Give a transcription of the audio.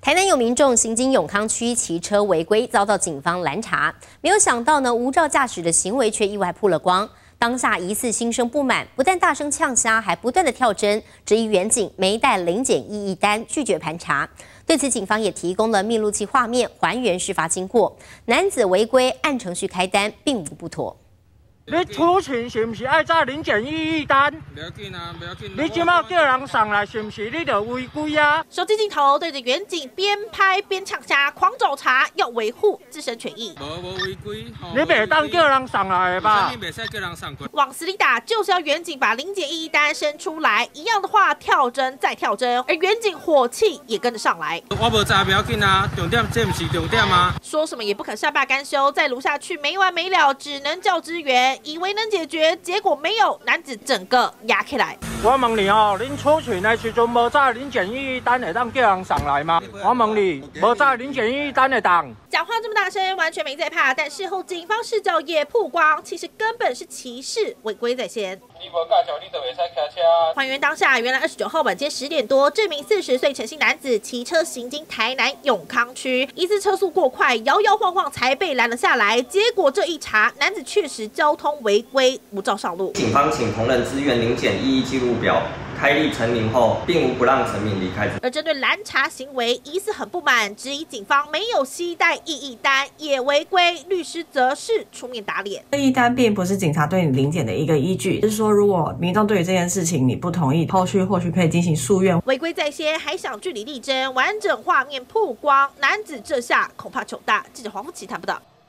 台南有民众行经永康区骑车违规，遭到警方拦查。没有想到呢，无照驾驶的行为却意外曝了光。当下疑似心生不满，不但大声呛虾，还不断的跳针，质疑远警没带零检异议单，拒绝盘查。对此，警方也提供了密录器画面，还原事发经过。男子违规按程序开单，并无不妥。你出勤是不是爱查零检异议单？不要紧啊，不要紧。你今麦叫人上来是不是你就违规啊？手机镜头对着远景边拍边呛虾，狂找茬，要维护自身权益。无无违规，你别当叫人上来吧。你使叫人上往死里打，就是要远景把零检异议单伸出来。一样的话，跳针再跳针，而远景火气也跟着上来。我无查，不要紧啊，重点这不是重点吗？说什么也不肯善罢甘休，再撸下去没完没了，只能叫支援。以为能解决，结果没有，男子整个压起来。我问你哦，恁出勤的时阵无在恁检疫单会当叫人上来吗？我问你，无在恁检疫单会当？讲话这么大声，完全没在怕。但事后警方视角也曝光，其实根本是歧视，违规在先。还原当下，原来二十九号晚间十点多，这名四十岁陈姓男子骑车行经台南永康区，疑似车速过快，摇摇晃晃才被拦了下来。结果这一查，男子确实交通违规，无照上路。警方请同仁支援临检异议记录。目标开立成名后，并无不让陈敏离开。而针对拦查行为，疑似很不满，质疑警方没有携带异议单也违规。律师则是出面打脸。异议单并不是警察对你临检的一个依据，就是说，如果民众对于这件事情你不同意，后续或许可以进行诉愿。违规在先，还想据理力争，完整画面曝光，男子这下恐怕糗大。记者黄福奇谈不到。